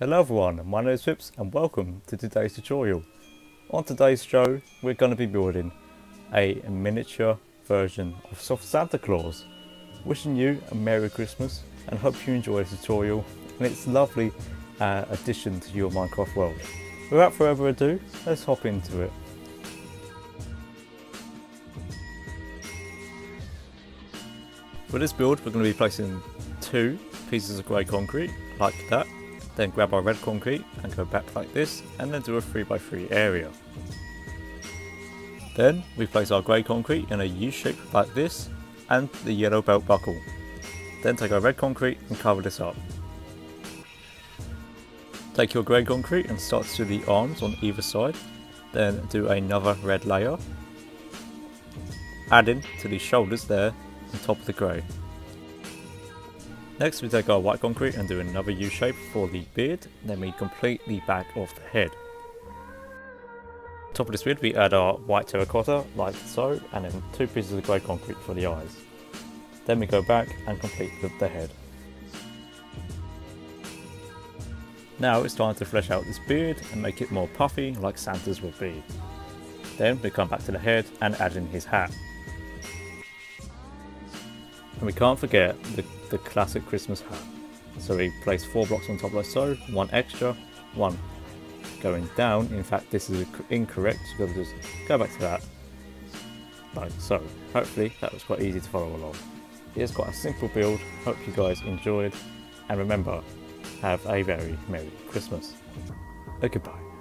Hello everyone, my name is Phipps and welcome to today's tutorial. On today's show we're going to be building a miniature version of Soft Santa Claus. Wishing you a Merry Christmas and hope you enjoy the tutorial and it's lovely uh, addition to your Minecraft world. Without further ado, let's hop into it. For this build we're going to be placing two pieces of grey concrete like that then grab our red concrete and go back like this and then do a 3x3 area. Then we place our grey concrete in a U shape like this and the yellow belt buckle. Then take our red concrete and cover this up. Take your grey concrete and start to the arms on either side. Then do another red layer. Add in to the shoulders there on top of the grey. Next we take our white concrete and do another U shape for the beard, then we complete the back of the head. Top of this beard we add our white terracotta like so and then two pieces of grey concrete for the eyes. Then we go back and complete the, the head. Now it's time to flesh out this beard and make it more puffy like Santa's would be. Then we come back to the head and add in his hat. And we can't forget the, the classic Christmas hat. So we place four blocks on top like so, one extra, one going down. In fact, this is incorrect, so to just go back to that, like so. Hopefully that was quite easy to follow along. It's quite a simple build, hope you guys enjoyed, and remember, have a very Merry Christmas. goodbye.